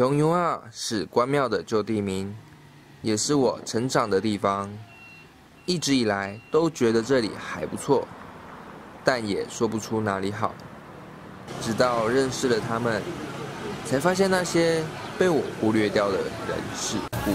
永永啊，是关庙的旧地名，也是我成长的地方。一直以来都觉得这里还不错，但也说不出哪里好。直到认识了他们，才发现那些被我忽略掉的人事物。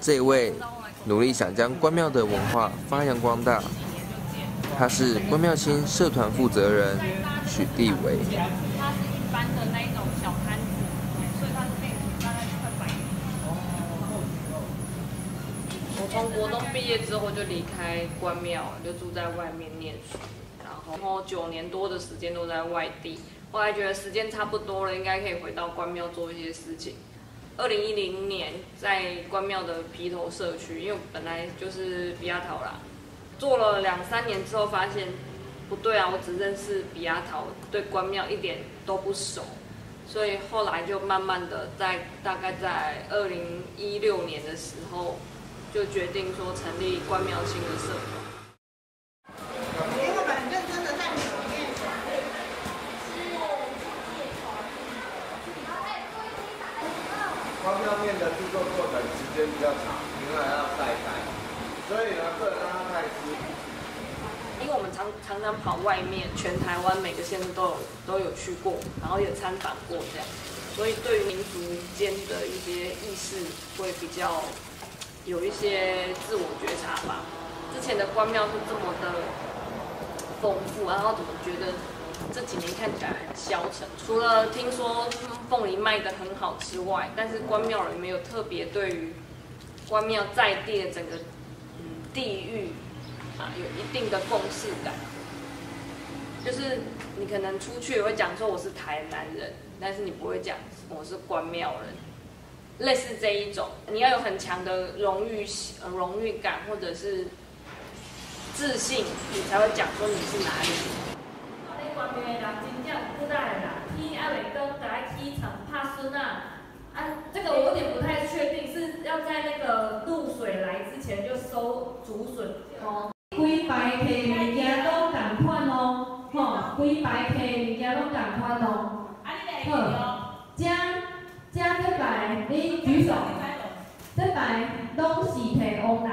这位。努力想将关庙的文化发扬光大。他是关庙新社团负责人许地伟。他是一般的那一种小，我从国中毕业之后就离开关庙，就住在外面念书，然后九年多的时间都在外地。后来觉得时间差不多了，应该可以回到关庙做一些事情。二零一零年在关庙的皮头社区，因为本来就是比亚桃啦，做了两三年之后发现不对啊，我只认识比亚桃，对关庙一点都不熟，所以后来就慢慢的在大概在二零一六年的时候，就决定说成立关庙新的社团。关庙面的制作过程时间比较长，因为还要晒干，所以呢，不能让它太湿。因为我们常常常跑外面，全台湾每个县市都有都有去过，然后也参访过这样，所以对于民族间的一些意识会比较有一些自我觉察吧。之前的关庙是这么的丰富，然后怎么觉得？这几年看起来很消沉，除了听说凤梨卖的很好之外，但是关庙人没有特别对于关庙在地的整个嗯地域啊有一定的共识感。就是你可能出去也会讲说我是台南人，但是你不会讲我是关庙人，类似这一种，你要有很强的荣誉荣誉感或者是自信，你才会讲说你是哪里。关庙的人真正不大的啦，天还未到，在起床拍孙啊！啊，这个我有点不太确定，是要在那个露水来之前就收竹笋哦。规排批物件拢同款哦，吼，规排摕物件拢同款哦。好，这这这排你举手，这排拢是摕往来，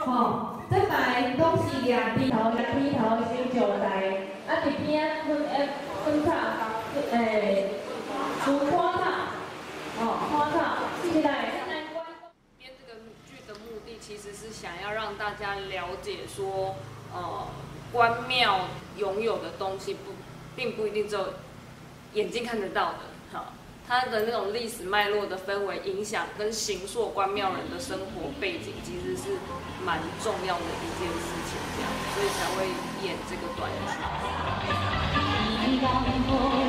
吼，这排拢是掠低头掠低头先上来。啊，这边分诶分叉，诶，竹花叉，哦，花叉。其实是想要让大家了解说，呃，关庙拥有的东西不，并不一定只有眼睛看得到的，哈，它的那种历史脉络的氛围影响跟形塑关庙人的生活背景，其实是蛮重要的一件事情，这样，所以才会演这个短剧。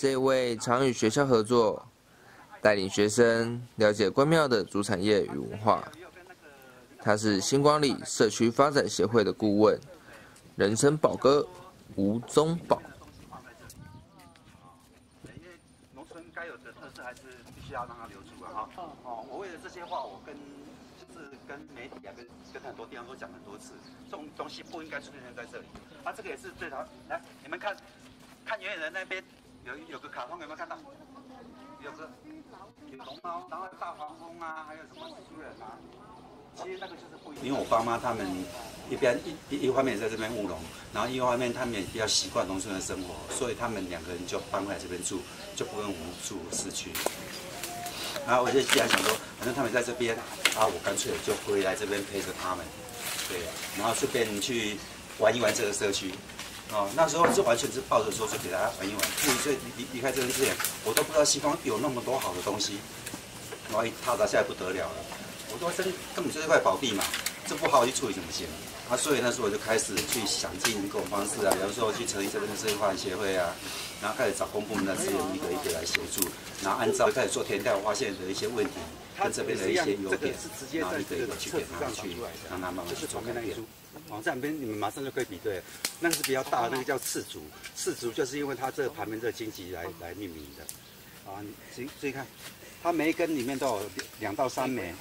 这位常与学校合作，带领学生了解关庙的主产业与文化。他是星光里社区发展协会的顾问。人称宝哥吴宗宝。因为农村该有的特色还是必须要让它留住啊！哦，我为了这些话，我跟就是跟媒体啊，跟跟很多地方都讲很多次，这种东西不应该出现在这里。啊，这个也是最常来，你们看，看远远的那边有有个卡通，有没有看到？有个有龙猫，然后大黄蜂啊，还有什么蜘蛛人啊？其实那个就是不一样，因为我爸妈他们一边一一方面在这边务农，然后一方面他们也比较习惯农村的生活，所以他们两个人就搬回来这边住，就不跟我们住市区。然后我就既然想说，反正他们在这边，啊，我干脆就回来这边陪着他们，对，然后顺便去玩一玩这个社区。哦，那时候是完全是抱着说就给大家玩一玩。所以离离开这边之前，我都不知道西方有那么多好的东西，然后一踏到现在不得了了。我说这根本就是块宝地嘛，这不好去处理怎么行？啊，所以那时候我就开始去想尽各种方式啊，比方说去成立这边的社会发展协会啊，然后开始找公部门的资源一个一个来协助，然后按照开始做田调发现的一些问题，跟这边的一些优点，然后一个一个去给它去，让他慢慢去做改变旁边那一。株。哦，这两边你们马上就可以比对，那个是比较大，那个叫赤竹，赤竹就是因为它这个旁边这个荆棘来来命名的。啊，你注意注意看，它每一根里面都有两到三枚，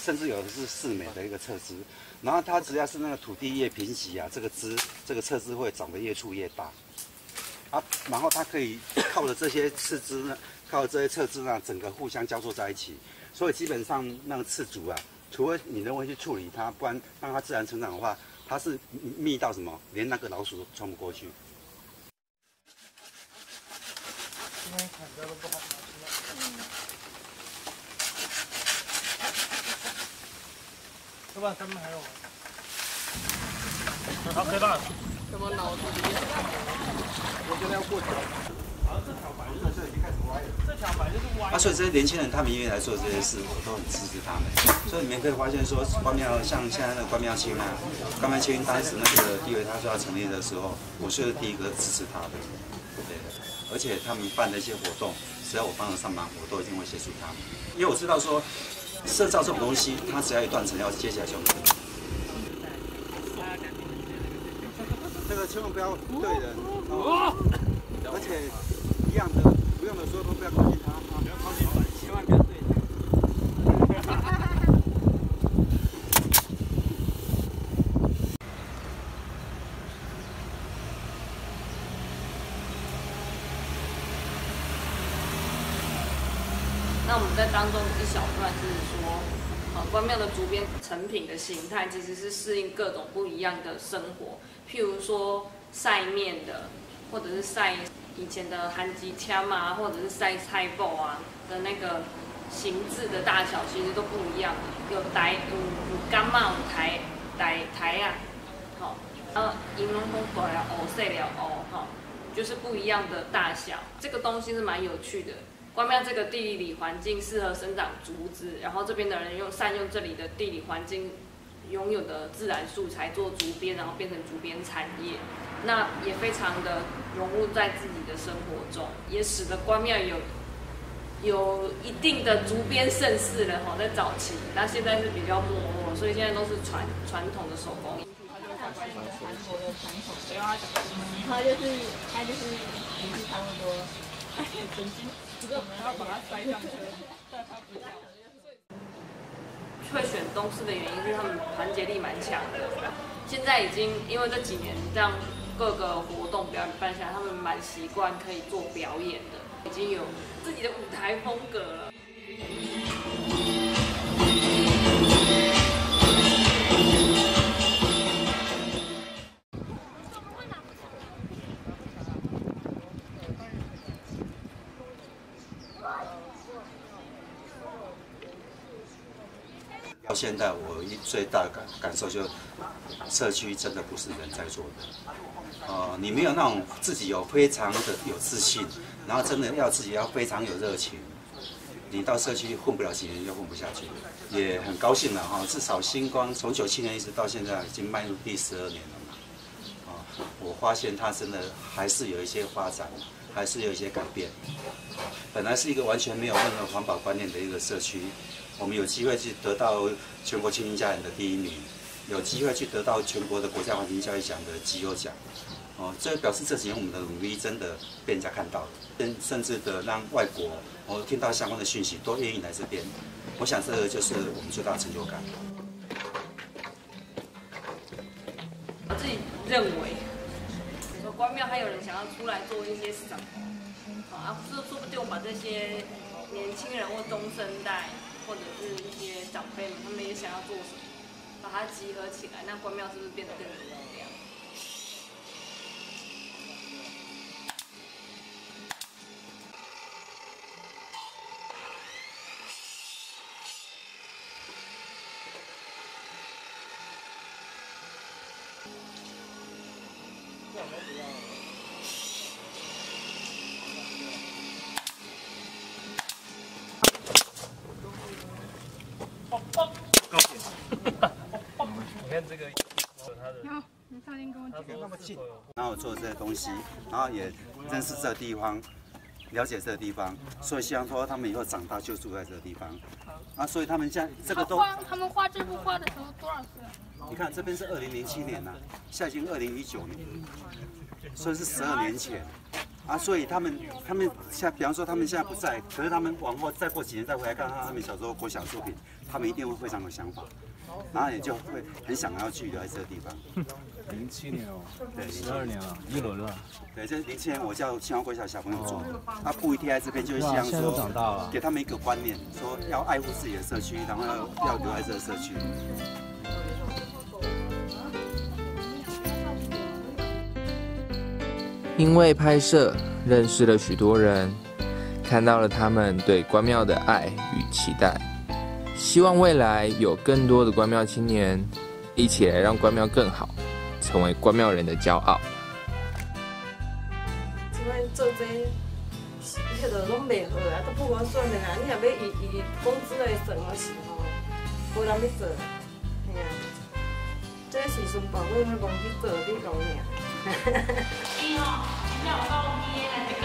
甚至有的是四枚的一个侧枝。然后它只要是那个土地越贫瘠啊，这个枝这个侧枝会长得越粗越大。啊，然后它可以靠着这些次枝呢，靠着这些侧枝呢，整个互相交错在一起。所以基本上那个刺竹啊，除非你人为去处理它，不然让它自然成长的话，它是密到什么，连那个老鼠都穿不过去。要不然他们还有。好，可以了。什么脑子里我觉得要过桥。好像这条白就是这已经开始歪了。这条白就是歪。啊，所以这些年轻人他们愿意来做这些事，我都很支持他们。所以你们可以发现说，关庙像现在那个关庙清啊，关庙清当时那个地位他说要成立的时候，我是第一个支持他的，对的。而且他们办的一些活动，只要我帮得上忙，我都一定会协助他们，因为我知道说，社造这种东西，它只要一断层，要接起来就很困难。这个千万不要对人，哦、而且一样的，不用的时候都不要靠近它，啊，不要靠近，千万不要对。那我们在当中一小段就是说，呃，关庙的竹编成品的形态其实是适应各种不一样的生活，譬如说晒面的，或者是晒以前的韩吉枪啊，或者是塞菜包啊的那个形制的大小，其实都不一样。有台有有干嘛有台台台啊，好、然后银龙风过了哦细了哦，哈，就是不一样的大小。这个东西是蛮有趣的。关庙这个地理环境适合生长竹子，然后这边的人用善用这里的地理环境拥有的自然素材做竹编，然后变成竹编产业，那也非常的融入在自己的生活中，也使得关庙有有一定的竹编盛世了哈，在早期，那现在是比较没落，所以现在都是传传统的手工艺。他就是它就是也是差不多，曾经只是我们要把它塞上去，但它不要。会选东市的原因是他们团结力蛮强的。现在已经因为这几年这样各个活动表演办下来，他们蛮习惯可以做表演的，已经有自己的舞台风格了。到现在，我一最大的感感受就是，社区真的不是人在做的。呃，你没有那种自己有非常的有自信，然后真的要自己要非常有热情，你到社区混不了几年就混不下去。也很高兴了哈，至少星光从九七年一直到现在已经迈入第十二年了嘛。啊，我发现它真的还是有一些发展，还是有一些改变。本来是一个完全没有任何环保观念的一个社区，我们有机会去得到全国青年家人的第一名，有机会去得到全国的国家环境教育奖的绩优奖。哦，这表示这几年我们的努力真的被人家看到了，甚甚至的让外国我听到相关的讯息都愿意来这边。我想这个就是我们最大的成就感。我自己认为，说关庙还有人想要出来做一些什么，啊，说说不定我把这些年轻人或中生代，或者是一些长辈们，他们也想要做什么，把它集合起来，那关庙是不是变得更有能量？近，然后做这些东西，然后也认识这个地方，了解这个地方，所以希望说他们以后长大就住在这个地方。啊，所以他们现在这个都，画他们画这幅画的时候多少岁？你看这边是二零零七年呐、现在已经二零一九年，所以是十二年前。啊，所以他们他们现在，比方说他们现在不在，可是他们往后再过几年再回来看看他们小时候国小作品，他们一定会非常有想法，然后也就会很想要去留在这个地方。零七年哦，对，十二年。了，一轮了。对，这零七年我叫清华国小小朋友做，他布一贴在这边，就是希望说长大了。给他们一个观念，说要爱护自己的社区，然后要要留在这个社区。因为拍摄认识了许多人，看到了他们对关庙的爱与期待，希望未来有更多的关庙青年一起来让关庙更好，成为关庙人的骄傲。做这，迄个拢袂好啊，都不划算的啦。你若要以以工资来算的时候，无人要做，嘿啊。这时阵保姆要忙去做，你讲尔。你吼，你有讲你来这边